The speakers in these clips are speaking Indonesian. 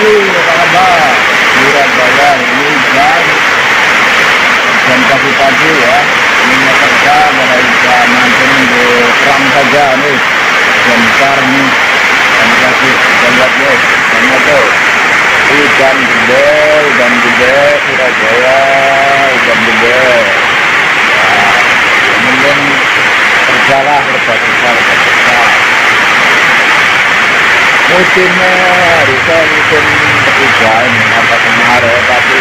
kembali apa kabar? Surabaya ini hujan hujan pagi-pagi ya ini kerja pada hujan nanti minggu terang saja nih. Hujan besar nih. Hujan pagi kita lihat nih hujannya tuh hujan gede hujan gede Surabaya hujan gede. Ya mungkin kerjalah kerja kerja besar musimnya harusnya musim ketiga ini apa kemarin tapi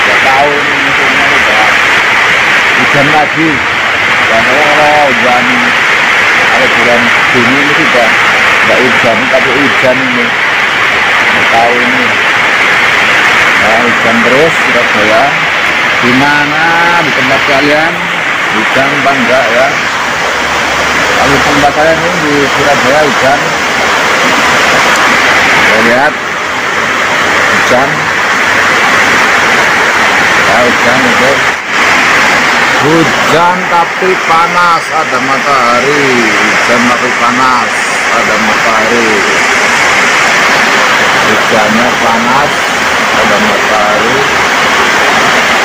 nggak tahu ini musimnya udah hujan lagi dan kalau hujan kalau bulan Juni ini sudah nggak hujan tapi hujan ini nggak tahu ini nah, hujan terus Surabaya gimana di tempat kalian hujan apa enggak ya kalau tempat kalian ini di Surabaya hujan lihat. Hujan. Ya hujan itu. Hujan tapi panas ada matahari. Hujan tapi panas ada matahari. Hujannya panas ada matahari.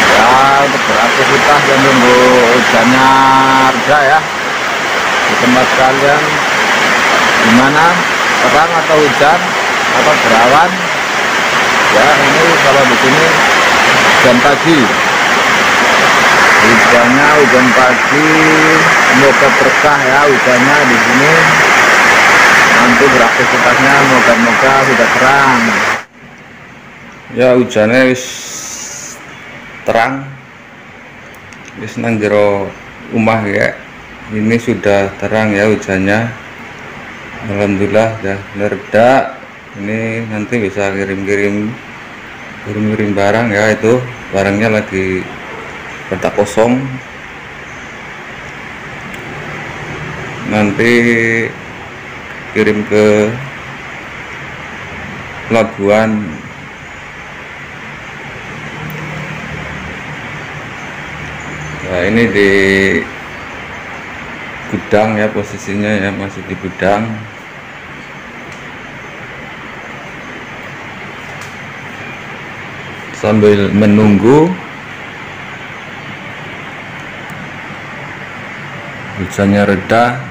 Ya untuk beraktivitas dan nunggu hujannya reda ya. Di tempat kalian gimana? Terang atau hujan atau berawan? Ya ini kalau di sini hujan pagi. Hujannya hujan pagi semoga berkah ya hujannya di sini. Nanti beraktivitasnya moga-moga sudah terang. Ya hujannya wis terang. Wis nang rumah ya. Ini sudah terang ya hujannya. Alhamdulillah udah reda ini nanti bisa kirim-kirim kirim-kirim barang ya itu barangnya lagi pada kosong. Nanti kirim ke pelabuhan. Nah ini di gudang ya posisinya ya masih di gudang sambil menunggu. Hujannya reda.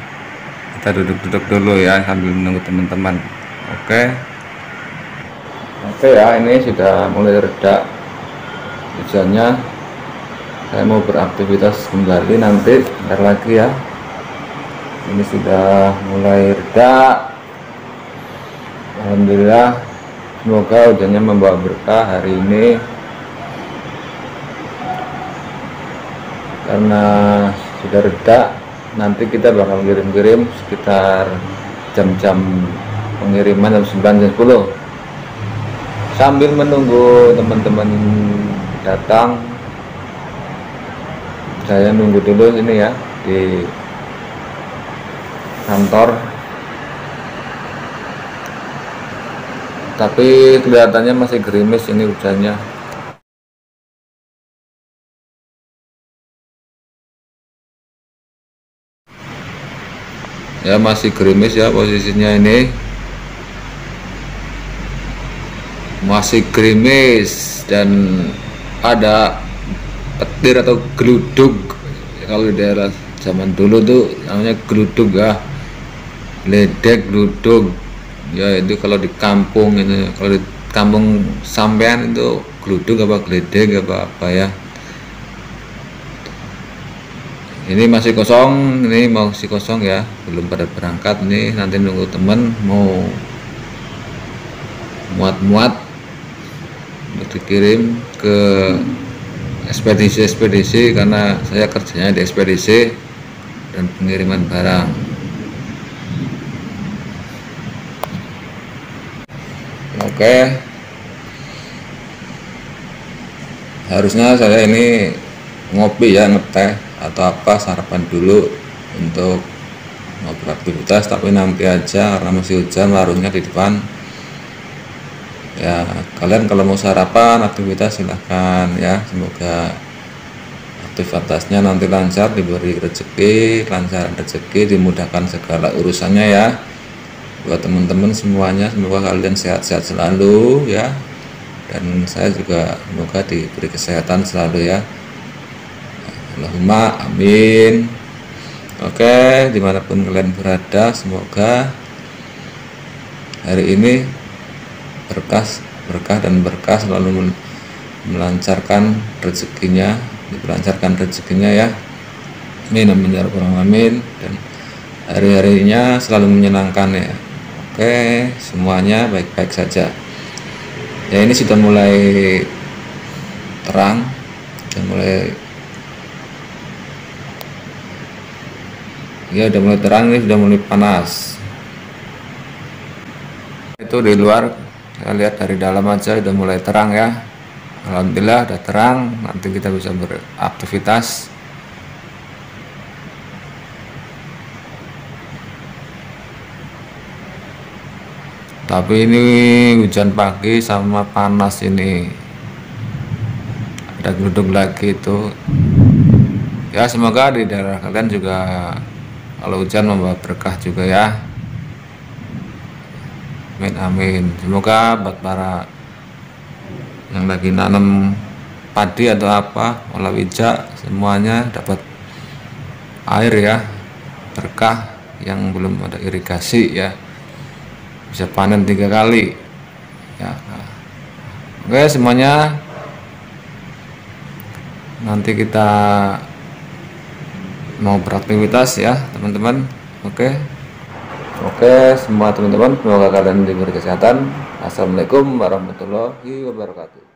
Kita duduk-duduk dulu ya sambil menunggu teman-teman. Oke. Oke ya ini sudah mulai reda hujannya. Saya mau beraktivitas kembali nanti bentar lagi ya. Ini sudah mulai reda. Alhamdulillah semoga hujannya membawa berkah hari ini. Karena sudah reda nanti kita bakal kirim-kirim sekitar jam-jam pengiriman jam 9 jam 10 sambil menunggu teman-teman datang saya nunggu dulu ini ya di kantor tapi kelihatannya masih gerimis ini hujannya. Ya masih gerimis ya posisinya ini. Masih gerimis dan ada petir atau geludug. Kalau di daerah zaman dulu tuh namanya geludug ya. Ledek geludug ya itu kalau di kampung itu kalau di kampung sampean itu geludug apa geledek apa apa ya. Ini masih kosong ini masih kosong ya. Belum pada berangkat nih nanti nunggu temen mau muat-muat untuk dikirim ke ekspedisi-ekspedisi karena saya kerjanya di ekspedisi dan pengiriman barang oke. Harusnya saya ini ngopi ya ngeteh atau apa sarapan dulu untuk mau beraktivitas tapi nanti aja karena masih hujan warungnya di depan. Ya kalian kalau mau sarapan aktivitas silahkan ya. Semoga aktivitasnya nanti lancar diberi rezeki lancar rezeki dimudahkan segala urusannya ya buat teman-teman semuanya semoga kalian sehat-sehat selalu ya. Dan saya juga semoga diberi kesehatan selalu ya. Allahumma amin. Oke di mana pun kalian berada semoga hari ini berkah berkah dan berkah selalu melancarkan rezekinya dilancarkan rezekinya ya. Amin amin ya amin dan hari-harinya selalu menyenangkan ya Oke, semuanya baik-baik saja. Ya ini sudah mulai terang, sudah mulai ya sudah mulai terang ini sudah mulai panas. Itu di luar saya lihat dari dalam aja sudah mulai terang ya. Alhamdulillah sudah terang, nanti kita bisa beraktivitas tapi ini hujan pagi sama panas ini. Ada geluduk lagi itu. Ya semoga di daerah kalian juga kalau hujan membawa berkah juga ya. Amin amin. Semoga buat para yang lagi nanam padi atau apa wijak semuanya dapat air ya. Berkah yang belum ada irigasi ya bisa panen tiga kali. Ya oke semuanya. Nanti kita mau beraktivitas ya teman-teman. Oke. Oke semua teman-teman semoga kalian diberi kesehatan. Assalamualaikum warahmatullahi wabarakatuh